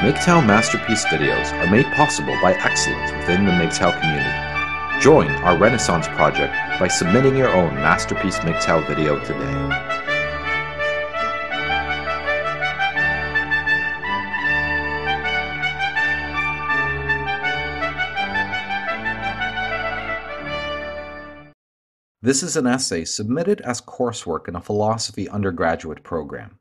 MGTOW Masterpiece videos are made possible by excellence within the MGTOW community. Join our Renaissance project by submitting your own Masterpiece MGTOW video today. This is an essay submitted as coursework in a philosophy undergraduate program.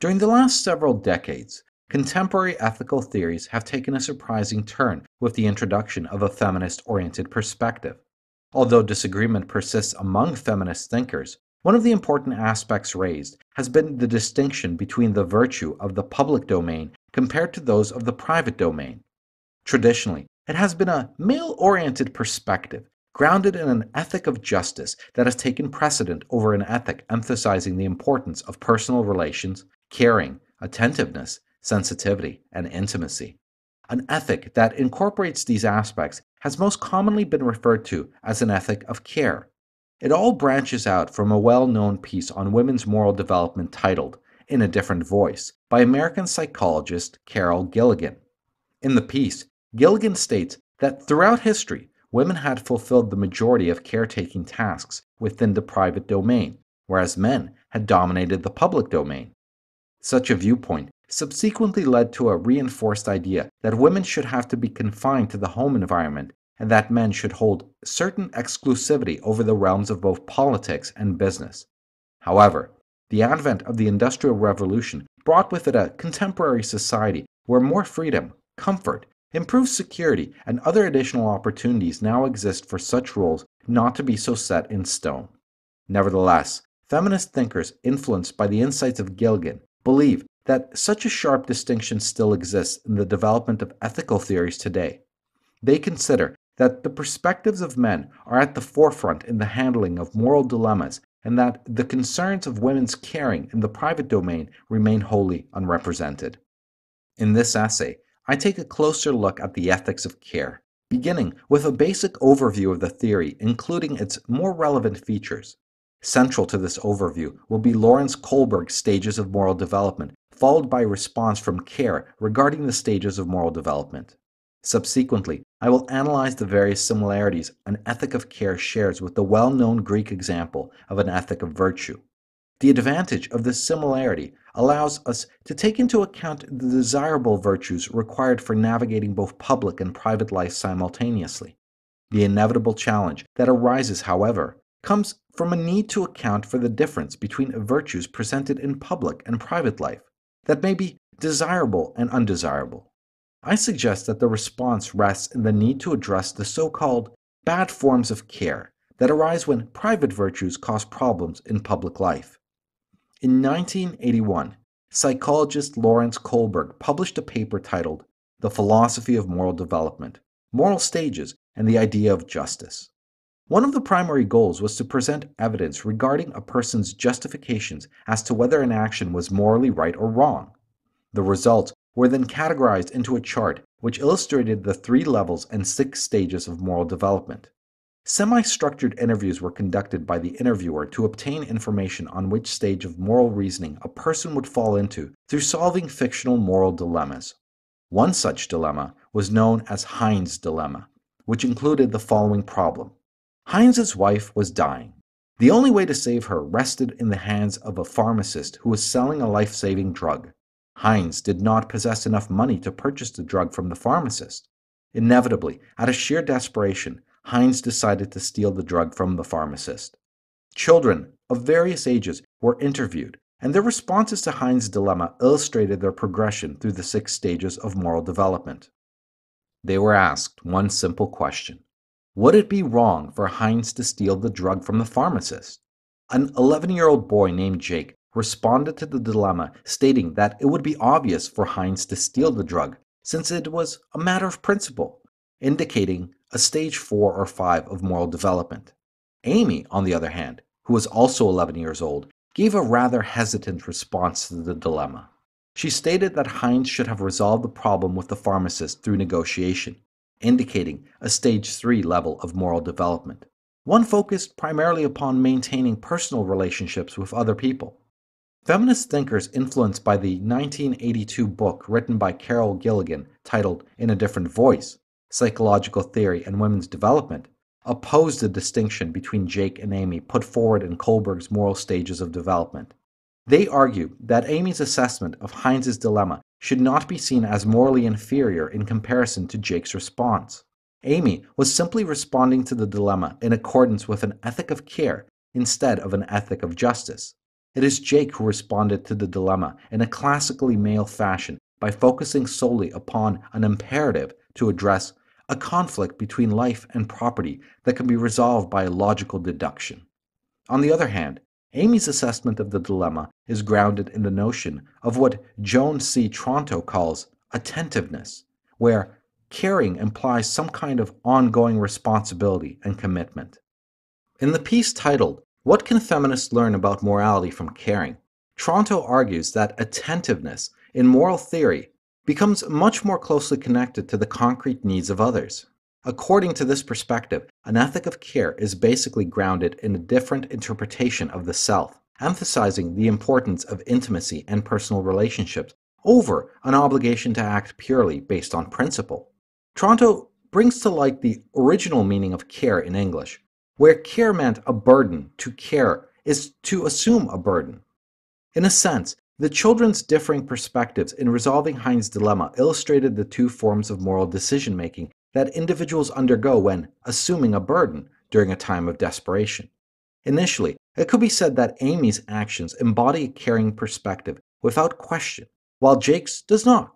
During the last several decades, contemporary ethical theories have taken a surprising turn with the introduction of a feminist oriented perspective. Although disagreement persists among feminist thinkers, one of the important aspects raised has been the distinction between the virtue of the public domain compared to those of the private domain. Traditionally, it has been a male oriented perspective grounded in an ethic of justice that has taken precedent over an ethic emphasizing the importance of personal relations, caring, attentiveness, sensitivity, and intimacy. An ethic that incorporates these aspects has most commonly been referred to as an ethic of care. It all branches out from a well known piece on women's moral development titled, In a Different Voice, by American psychologist Carol Gilligan. In the piece, Gilligan states that throughout history, women had fulfilled the majority of caretaking tasks within the private domain, whereas men had dominated the public domain. Such a viewpoint subsequently led to a reinforced idea that women should have to be confined to the home environment and that men should hold certain exclusivity over the realms of both politics and business. However, the advent of the Industrial Revolution brought with it a contemporary society where more freedom, comfort, Improved security and other additional opportunities now exist for such roles not to be so set in stone. Nevertheless, feminist thinkers influenced by the insights of Gilligan believe that such a sharp distinction still exists in the development of ethical theories today. They consider that the perspectives of men are at the forefront in the handling of moral dilemmas and that the concerns of women's caring in the private domain remain wholly unrepresented. In this essay, I take a closer look at the ethics of care, beginning with a basic overview of the theory, including its more relevant features. Central to this overview will be Lawrence Kohlberg's stages of moral development, followed by a response from CARE regarding the stages of moral development. Subsequently, I will analyze the various similarities an ethic of care shares with the well known Greek example of an ethic of virtue. The advantage of this similarity allows us to take into account the desirable virtues required for navigating both public and private life simultaneously. The inevitable challenge that arises, however, comes from a need to account for the difference between virtues presented in public and private life that may be desirable and undesirable. I suggest that the response rests in the need to address the so called bad forms of care that arise when private virtues cause problems in public life. In 1981, psychologist Lawrence Kohlberg published a paper titled The Philosophy of Moral Development Moral Stages and the Idea of Justice. One of the primary goals was to present evidence regarding a person's justifications as to whether an action was morally right or wrong. The results were then categorized into a chart which illustrated the three levels and six stages of moral development. Semi structured interviews were conducted by the interviewer to obtain information on which stage of moral reasoning a person would fall into through solving fictional moral dilemmas. One such dilemma was known as Heinz' dilemma, which included the following problem Heinz's wife was dying. The only way to save her rested in the hands of a pharmacist who was selling a life saving drug. Heinz did not possess enough money to purchase the drug from the pharmacist. Inevitably, out of sheer desperation, Heinz decided to steal the drug from the pharmacist. Children of various ages were interviewed, and their responses to Heinz's dilemma illustrated their progression through the six stages of moral development. They were asked one simple question Would it be wrong for Heinz to steal the drug from the pharmacist? An 11 year old boy named Jake responded to the dilemma, stating that it would be obvious for Heinz to steal the drug since it was a matter of principle, indicating a stage 4 or 5 of moral development. Amy, on the other hand, who was also 11 years old, gave a rather hesitant response to the dilemma. She stated that Heinz should have resolved the problem with the pharmacist through negotiation, indicating a stage 3 level of moral development, one focused primarily upon maintaining personal relationships with other people. feminist thinkers influenced by the 1982 book written by Carol Gilligan titled In a Different Voice Psychological Theory and Women's Development opposed the distinction between Jake and Amy put forward in Kohlberg's moral stages of development. They argue that Amy's assessment of Heinz's dilemma should not be seen as morally inferior in comparison to Jake's response. Amy was simply responding to the dilemma in accordance with an ethic of care instead of an ethic of justice. It is Jake who responded to the dilemma in a classically male fashion by focusing solely upon an imperative to address a conflict between life and property that can be resolved by a logical deduction. On the other hand, Amy's assessment of the dilemma is grounded in the notion of what Joan C. Tronto calls attentiveness, where caring implies some kind of ongoing responsibility and commitment. In the piece titled, What Can Feminists Learn About Morality from Caring? Tronto argues that attentiveness in moral theory becomes much more closely connected to the concrete needs of others. According to this perspective, an ethic of care is basically grounded in a different interpretation of the self, emphasizing the importance of intimacy and personal relationships over an obligation to act purely based on principle. Tronto brings to light the original meaning of care in English, where care meant a burden, to care is to assume a burden. In a sense, the children's differing perspectives in resolving Heinz's dilemma illustrated the two forms of moral decision making that individuals undergo when assuming a burden during a time of desperation. Initially, it could be said that Amy's actions embody a caring perspective without question, while Jake's does not.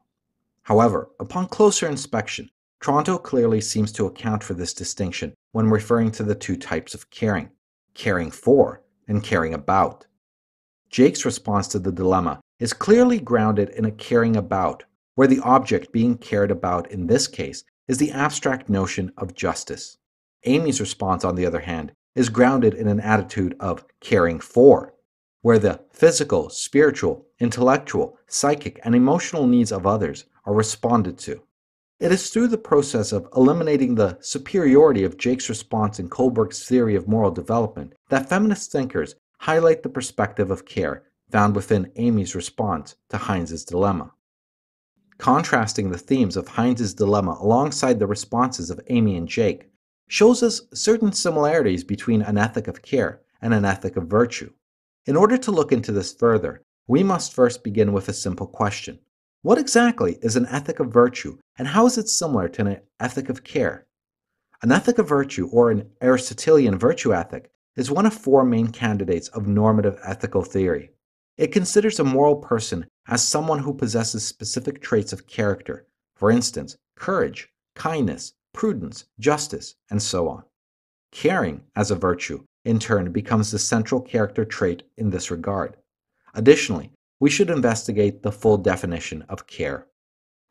However, upon closer inspection, Tronto clearly seems to account for this distinction when referring to the two types of caring caring for and caring about. Jake's response to the dilemma is clearly grounded in a caring about, where the object being cared about in this case is the abstract notion of justice. Amy's response, on the other hand, is grounded in an attitude of caring for, where the physical, spiritual, intellectual, psychic, and emotional needs of others are responded to. It is through the process of eliminating the superiority of Jake's response in Kohlberg's theory of moral development that feminist thinkers highlight the perspective of care found within Amy's response to Heinz's dilemma. Contrasting the themes of Heinz's dilemma alongside the responses of Amy and Jake shows us certain similarities between an ethic of care and an ethic of virtue. In order to look into this further, we must first begin with a simple question what exactly is an ethic of virtue, and how is it similar to an ethic of care? An ethic of virtue, or an Aristotelian virtue ethic, is one of four main candidates of normative ethical theory. It considers a moral person as someone who possesses specific traits of character, for instance, courage, kindness, prudence, justice, and so on. Caring, as a virtue, in turn, becomes the central character trait in this regard. Additionally, we should investigate the full definition of care.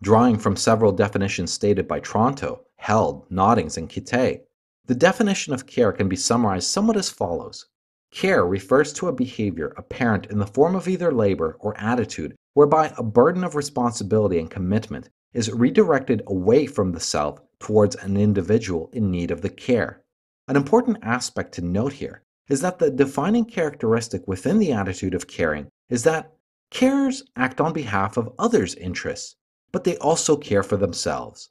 Drawing from several definitions stated by Tronto, Held, Noddings, and Kittay, the definition of care can be summarized somewhat as follows. Care refers to a behavior apparent in the form of either labor or attitude whereby a burden of responsibility and commitment is redirected away from the self towards an individual in need of the care. An important aspect to note here is that the defining characteristic within the attitude of caring is that Carers act on behalf of others' interests, but they also care for themselves.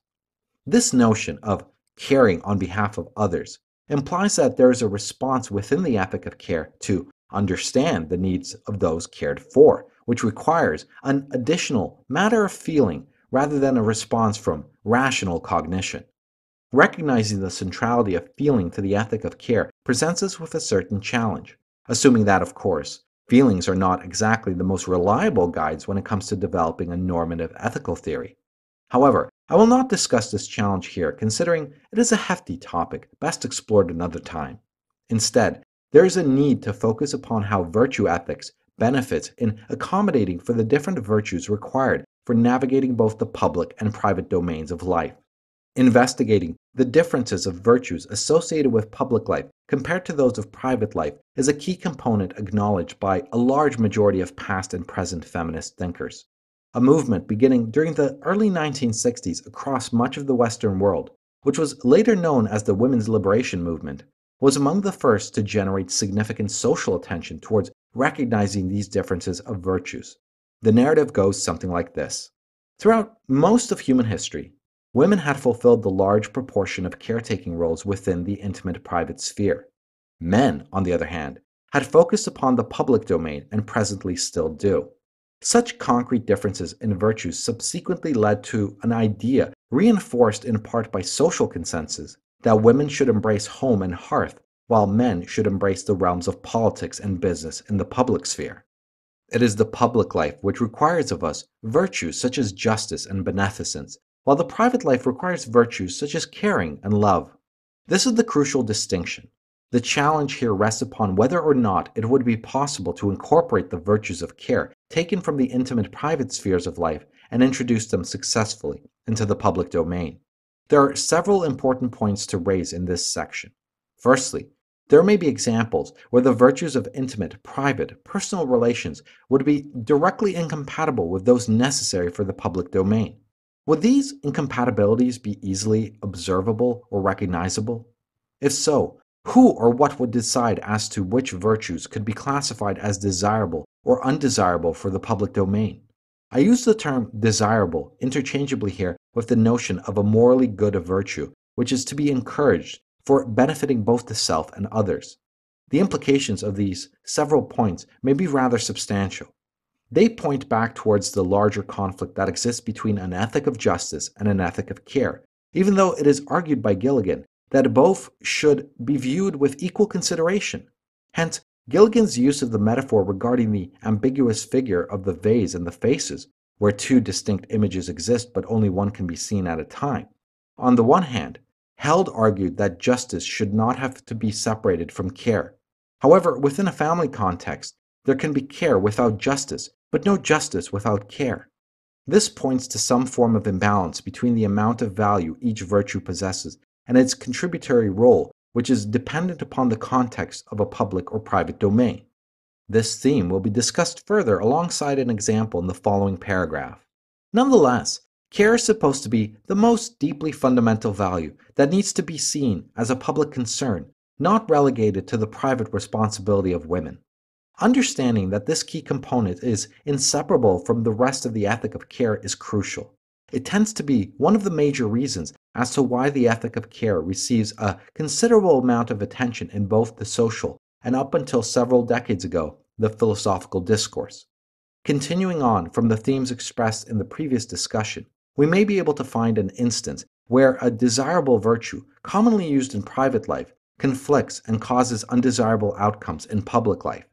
This notion of caring on behalf of others implies that there is a response within the ethic of care to understand the needs of those cared for, which requires an additional matter of feeling rather than a response from rational cognition. Recognizing the centrality of feeling to the ethic of care presents us with a certain challenge, assuming that, of course, Feelings are not exactly the most reliable guides when it comes to developing a normative ethical theory. However, I will not discuss this challenge here, considering it is a hefty topic best explored another time. Instead, there is a need to focus upon how virtue ethics benefits in accommodating for the different virtues required for navigating both the public and private domains of life. Investigating the differences of virtues associated with public life compared to those of private life is a key component acknowledged by a large majority of past and present feminist thinkers. A movement beginning during the early 1960s across much of the Western world, which was later known as the Women's Liberation Movement, was among the first to generate significant social attention towards recognizing these differences of virtues. The narrative goes something like this Throughout most of human history, women had fulfilled the large proportion of caretaking roles within the intimate private sphere. Men, on the other hand, had focused upon the public domain and presently still do. Such concrete differences in virtues subsequently led to an idea, reinforced in part by social consensus, that women should embrace home and hearth, while men should embrace the realms of politics and business in the public sphere. It is the public life which requires of us virtues such as justice and beneficence, while the private life requires virtues such as caring and love. This is the crucial distinction. The challenge here rests upon whether or not it would be possible to incorporate the virtues of care taken from the intimate private spheres of life and introduce them successfully into the public domain. There are several important points to raise in this section. Firstly, there may be examples where the virtues of intimate, private, personal relations would be directly incompatible with those necessary for the public domain. Would these incompatibilities be easily observable or recognizable? If so, who or what would decide as to which virtues could be classified as desirable or undesirable for the public domain? I use the term desirable interchangeably here with the notion of a morally good virtue, which is to be encouraged for benefiting both the self and others. The implications of these several points may be rather substantial. They point back towards the larger conflict that exists between an ethic of justice and an ethic of care, even though it is argued by Gilligan that both should be viewed with equal consideration. Hence, Gilligan's use of the metaphor regarding the ambiguous figure of the vase and the faces, where two distinct images exist but only one can be seen at a time. On the one hand, Held argued that justice should not have to be separated from care. However, within a family context, there can be care without justice, but no justice without care. This points to some form of imbalance between the amount of value each virtue possesses and its contributory role, which is dependent upon the context of a public or private domain. This theme will be discussed further alongside an example in the following paragraph. Nonetheless, care is supposed to be the most deeply fundamental value that needs to be seen as a public concern, not relegated to the private responsibility of women. Understanding that this key component is inseparable from the rest of the ethic of care is crucial. It tends to be one of the major reasons as to why the ethic of care receives a considerable amount of attention in both the social and up until several decades ago, the philosophical discourse. Continuing on from the themes expressed in the previous discussion, we may be able to find an instance where a desirable virtue, commonly used in private life, conflicts and causes undesirable outcomes in public life.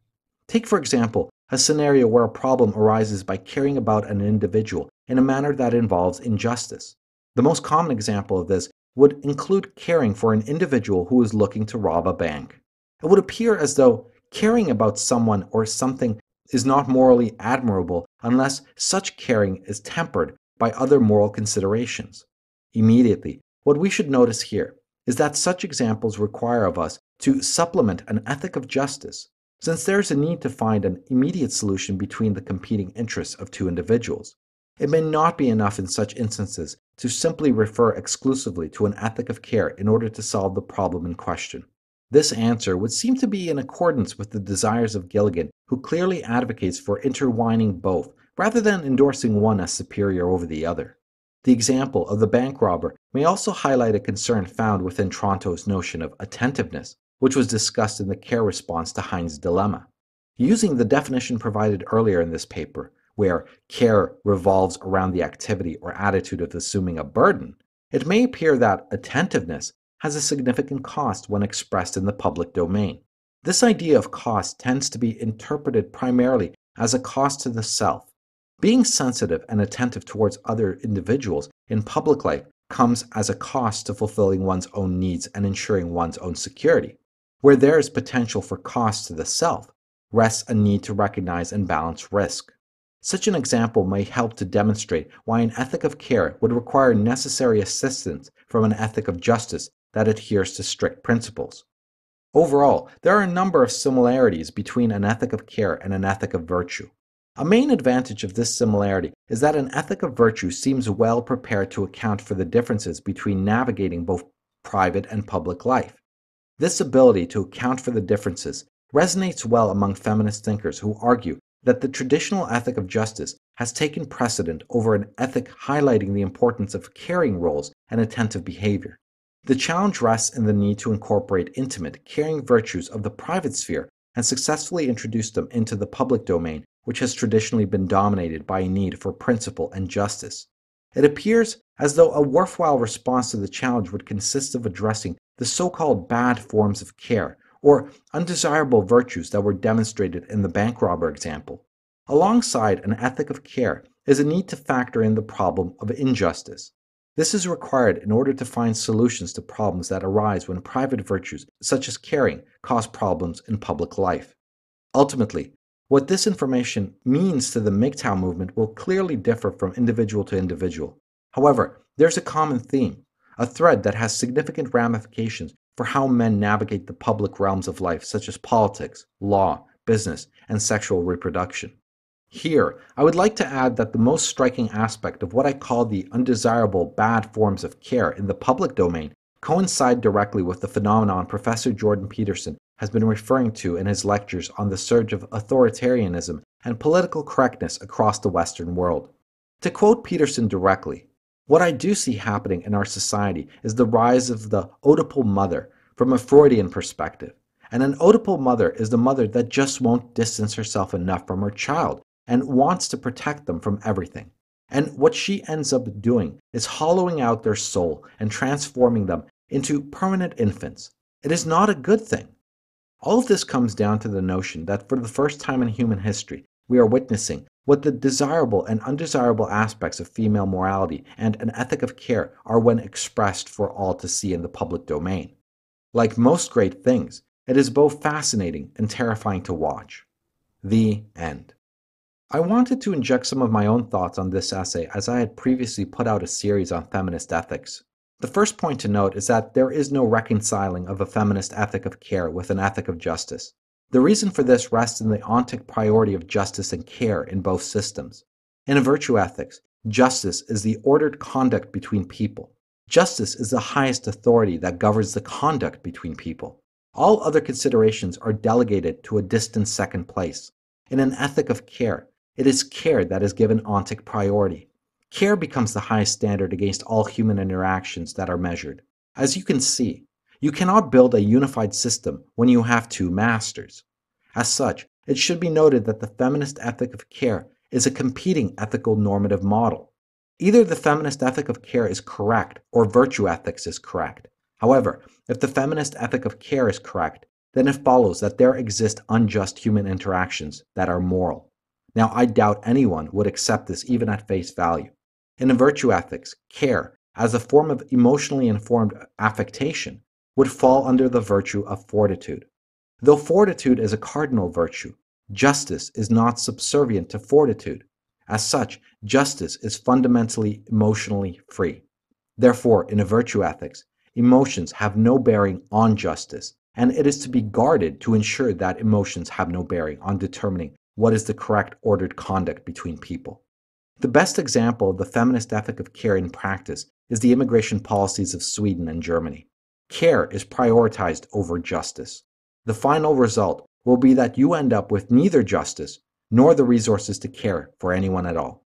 Take, for example, a scenario where a problem arises by caring about an individual in a manner that involves injustice. The most common example of this would include caring for an individual who is looking to rob a bank. It would appear as though caring about someone or something is not morally admirable unless such caring is tempered by other moral considerations. Immediately, what we should notice here is that such examples require of us to supplement an ethic of justice, since there is a need to find an immediate solution between the competing interests of two individuals. It may not be enough in such instances to simply refer exclusively to an ethic of care in order to solve the problem in question. This answer would seem to be in accordance with the desires of Gilligan, who clearly advocates for intertwining both rather than endorsing one as superior over the other. The example of the bank robber may also highlight a concern found within Tronto's notion of attentiveness, which was discussed in the care response to Hein's dilemma. Using the definition provided earlier in this paper, where care revolves around the activity or attitude of assuming a burden, it may appear that attentiveness has a significant cost when expressed in the public domain. This idea of cost tends to be interpreted primarily as a cost to the self. Being sensitive and attentive towards other individuals in public life comes as a cost to fulfilling one's own needs and ensuring one's own security. Where there is potential for cost to the self, rests a need to recognize and balance risk. Such an example may help to demonstrate why an ethic of care would require necessary assistance from an ethic of justice that adheres to strict principles. Overall, there are a number of similarities between an ethic of care and an ethic of virtue. A main advantage of this similarity is that an ethic of virtue seems well prepared to account for the differences between navigating both private and public life. This ability to account for the differences resonates well among feminist thinkers who argue that the traditional ethic of justice has taken precedent over an ethic highlighting the importance of caring roles and attentive behavior. The challenge rests in the need to incorporate intimate, caring virtues of the private sphere and successfully introduce them into the public domain, which has traditionally been dominated by a need for principle and justice. It appears as though a worthwhile response to the challenge would consist of addressing the so called bad forms of care, or undesirable virtues that were demonstrated in the bank robber example. Alongside an ethic of care is a need to factor in the problem of injustice. This is required in order to find solutions to problems that arise when private virtues, such as caring, cause problems in public life. Ultimately, what this information means to the MGTOW movement will clearly differ from individual to individual. However, there's a common theme, a thread that has significant ramifications for how men navigate the public realms of life, such as politics, law, business, and sexual reproduction. Here, I would like to add that the most striking aspect of what I call the undesirable bad forms of care in the public domain coincide directly with the phenomenon Professor Jordan Peterson has been referring to in his lectures on the surge of authoritarianism and political correctness across the Western world. To quote Peterson directly, what I do see happening in our society is the rise of the Oedipal mother from a Freudian perspective. And an Oedipal mother is the mother that just won't distance herself enough from her child and wants to protect them from everything. And what she ends up doing is hollowing out their soul and transforming them into permanent infants. It is not a good thing. All of this comes down to the notion that for the first time in human history, we are witnessing what the desirable and undesirable aspects of female morality and an ethic of care are when expressed for all to see in the public domain. Like most great things, it is both fascinating and terrifying to watch. The end. I wanted to inject some of my own thoughts on this essay as I had previously put out a series on feminist ethics. The first point to note is that there is no reconciling of a feminist ethic of care with an ethic of justice. The reason for this rests in the ontic priority of justice and care in both systems. In a virtue ethics, justice is the ordered conduct between people. Justice is the highest authority that governs the conduct between people. All other considerations are delegated to a distant second place. In an ethic of care, it is care that is given ontic priority. Care becomes the highest standard against all human interactions that are measured. As you can see, you cannot build a unified system when you have two masters. As such, it should be noted that the feminist ethic of care is a competing ethical normative model. Either the feminist ethic of care is correct or virtue ethics is correct. However, if the feminist ethic of care is correct, then it follows that there exist unjust human interactions that are moral. Now, I doubt anyone would accept this even at face value. In virtue ethics, care, as a form of emotionally informed affectation, would fall under the virtue of fortitude. Though fortitude is a cardinal virtue, justice is not subservient to fortitude. As such, justice is fundamentally emotionally free. Therefore, in a virtue ethics, emotions have no bearing on justice, and it is to be guarded to ensure that emotions have no bearing on determining what is the correct ordered conduct between people. The best example of the feminist ethic of care in practice is the immigration policies of Sweden and Germany. Care is prioritized over justice. The final result will be that you end up with neither justice nor the resources to care for anyone at all.